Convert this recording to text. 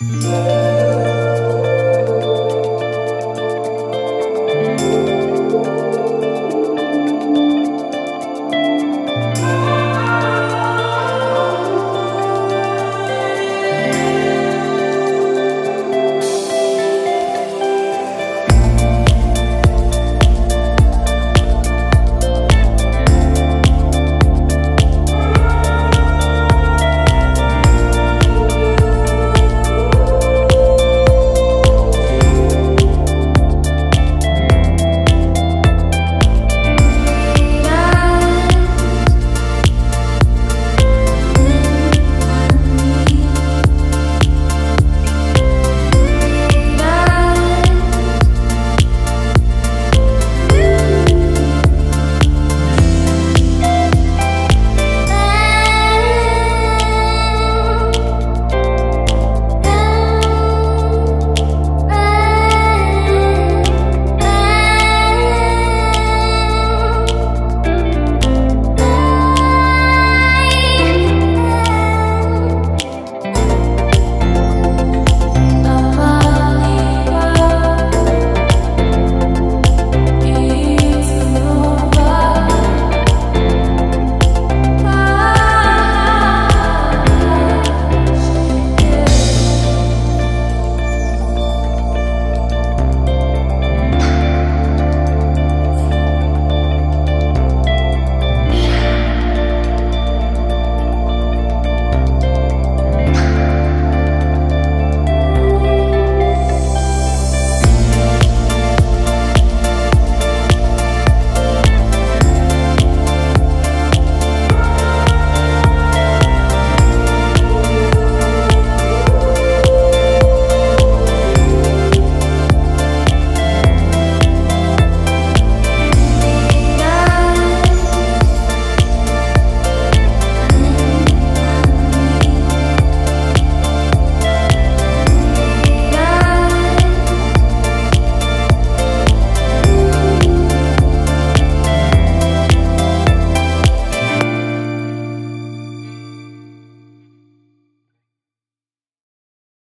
Música